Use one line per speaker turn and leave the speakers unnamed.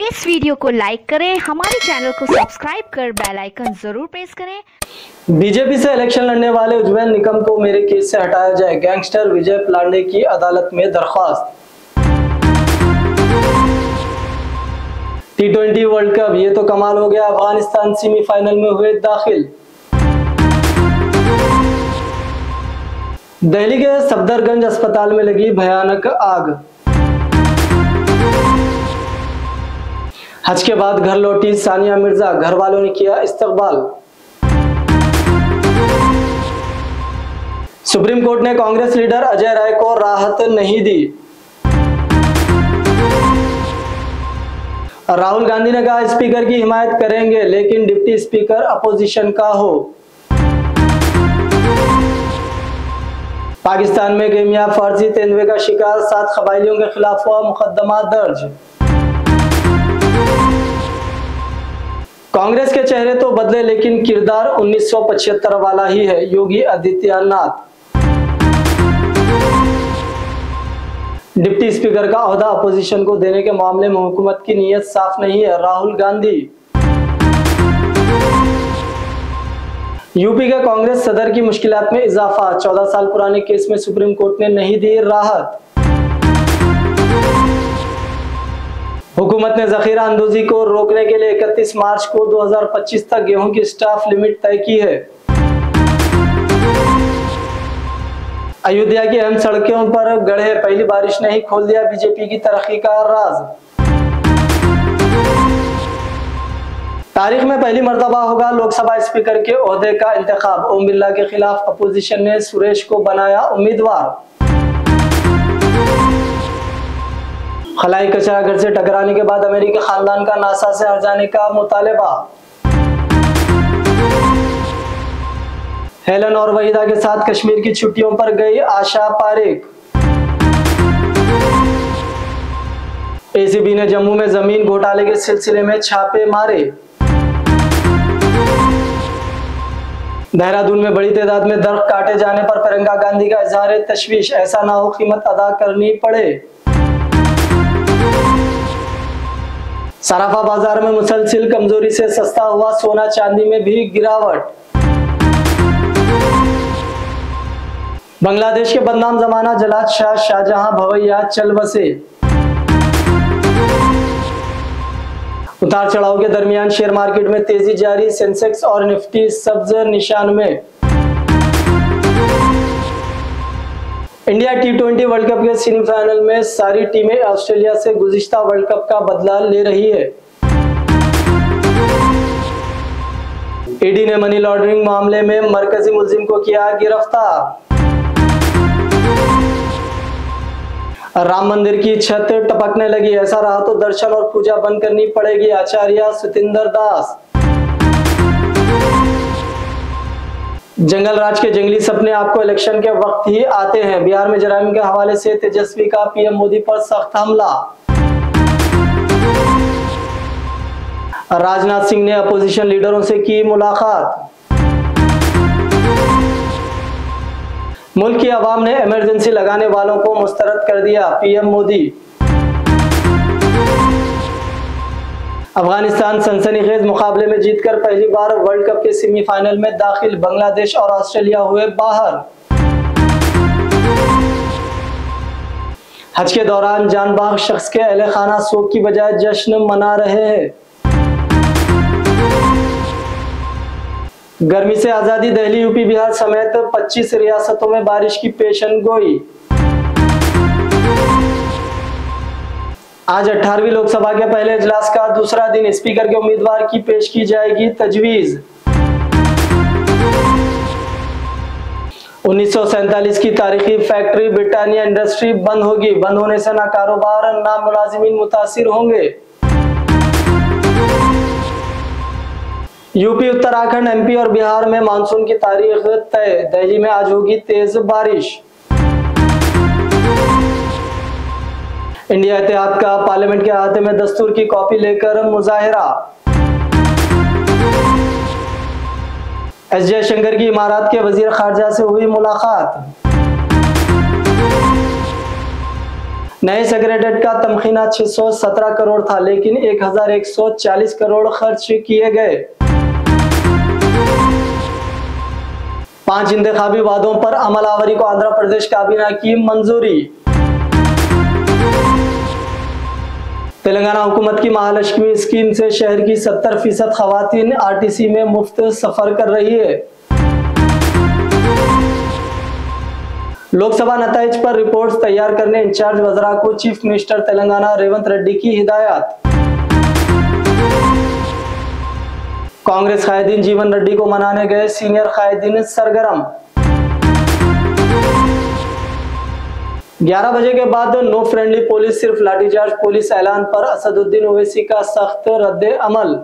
इस वीडियो को लाइक करें, हमारे चैनल को सब्सक्राइब कर बेल आइकन ज़रूर प्रेस करें।
बीजेपी से इलेक्शन लड़ने वाले उज्जवल निकम को मेरे केस से हटाया जाए, गैंगस्टर विजय प्लांडे की अदालत में दरख्वास्त। टी ट्वेंटी वर्ल्ड कप ये तो कमाल हो गया, अफ़गानिस्तान सेमीफाइनल में हुए दाखिल। दिल्ली के सफदरगंज अस्पताल में लगी भयानक आग। हज के बाद घर लौटी सानिया मिर्ज़ा घर वालों ने किया इस्तकबाल। सुप्रीम कोर्ट ने कांग्रेस लीडर अजय राय को राहत नहीं दी। राहुल गांधी ने कहा, स्पीकर की हिमायत करेंगे, लेकिन डिप्टी स्पीकर अपोजिशन का हो। पाकिस्तान में गेमिया फर्जी तेंदुए का शिकार, सात कबाइलियों के खिलाफ हुआ मुकदमा दर्ज। कांग्रेस के चेहरे तो बदले, लेकिन किरदार 1975 वाला ही है, योगी आदित्यनाथ। डिप्टी स्पीकर का अहदा अपोजिशन को देने के मामले में हुकूमत की नीयत साफ़ नहीं है, राहुल गांधी। यूपी के कांग्रेस सदर की मुश्किलात में इजाफा 14 साल पुराने केस में सुप्रीम कोर्ट ने नहीं दी राहत। हुकूमत ने जखीरा अंदोजी को रोकने के लिए 31 मार्च को 2025 तक गेहूँ की स्टाफ लिमिट तय की है। अयोध्या की अहम सड़कों पर गढ़े पहली बारिश ने ही खोल दिया बीजेपी की तरक्की का राज। तारीख में पहली मरतबा होगा लोकसभा स्पीकर के अहदे का इंतखाब। ओम बिरला के खिलाफ अपोजिशन ने सुरेश को बनाया उम्मीदवार। खलाई कचरा घर से टकराने के बाद अमेरिकी खानदान का नासा से हट जाने का मुतालबा। हेलन और वहीदा के साथ कश्मीर की छुट्टियों पर गई आशा पारेख। एसीबी ने जम्मू में ज़मीन घोटाले के सिलसिले में छापे मारे। देहरादून में बड़ी तादाद में दरख्त काटे जाने पर प्रियंका गांधी का इजहार तशवीश, ऐसा ना हो कीमत अदा करनी पड़े। सराफा बाज़ार में मुसलसिल कमज़ोरी से सस्ता हुआ सोना चांदी में भी गिरावट। बांग्लादेश के बदनाम जमाना जलाद शाह शाहजहां भवैया चल बसे। उतार चढ़ाव के दरमियान शेयर मार्केट में तेज़ी जारी, सेंसेक्स और निफ्टी सब्ज निशान में। India T twenty World Cup के सेमीफाइनल में सारी टीमें ऑस्ट्रेलिया से गुजिश्ता वर्ल्ड कप का बदला ले रही है। ईडी ने मनी लॉन्ड्रिंग मामले में मरकजी मुलजिम को किया गिरफ़्तार। राम मंदिर की छत टपकने लगी, ऐसा रहा तो दर्शन और पूजा बंद करनी पड़ेगी आचार्य सुतिंदर दास। जंगल राज के जंगली सपने आपको इलेक्शन के वक्त ही आते हैं। बिहार में जराइम के हवाले से तेजस्वी का पीएम मोदी पर सख्त हमला। राजनाथ सिंह ने अपोजिशन लीडरों से की मुलाकात। मुल्क की आवाम ने इमरजेंसी लगाने वालों को मुस्तरद कर दिया पीएम मोदी। अफ़गानिस्तान सनसनीखेज मुकाबले में जीतकर पहली बार वर्ल्ड कप के सेमीफाइनल में दाखिल बांग्लादेश और ऑस्ट्रेलिया हुए बाहर। हज के दौरान जानबाग शख्स के अहले खाना शोक की बजाय जश्न मना रहे हैं। गर्मी से आज़ादी दिल्ली यूपी, बिहार समेत 25 रियासतों में बारिश की पेशन गोई। आज 18वीं लोकसभा के पहले इजलास का दूसरा दिन, स्पीकर के उम्मीदवार की पेश की जाएगी तजवीज। उन्नीस सौ सैंतालीस की तारीखी फैक्ट्री ब्रिटानिया इंडस्ट्री बंद होगी। बंद होने से ना कारोबार, ना मुलाजिमीन मुतासिर होंगे। यूपी, उत्तराखंड, एमपी और बिहार में मानसून की तारीख तय। दिल्ली में आज होगी तेज बारिश। इंडिया एहतियात का पार्लियामेंट के अहाते में दस्तूर की कॉपी लेकर मुजाहरा। एस जयशंकर की इमारात के वज़ीर खारजा से हुई मुलाकात। नए सेक्रेटरीट का तमखीना 617 करोड़ था, लेकिन 1140 करोड़ खर्च किए गए। पाँच इंतखाबी वादों पर अमलावरी को आंध्र प्रदेश काबीना की मंजूरी। तेलंगाना हुकूमत की महालक्ष्मी स्कीम से शहर की 70 फ़ीसद खातन आरटीसी में मुफ़्त सफ़र कर रही है। लोकसभा नतज पर रिपोर्ट्स तैयार करने इंचार्ज वजरा को चीफ मिनिस्टर तेलंगाना रेवंत रेड्डी की हिदायत। कांग्रेस कायदीन जीवन रेड्डी को मनाने गए सीनियर कायदीन सरगर्म। 11 बजे के बाद नो फ्रेंडली पुलिस, सिर्फ़ लाठीचार्ज पुलिस ऐलान पर असदुद्दीन ओवैसी का सख्त रद्द अमल।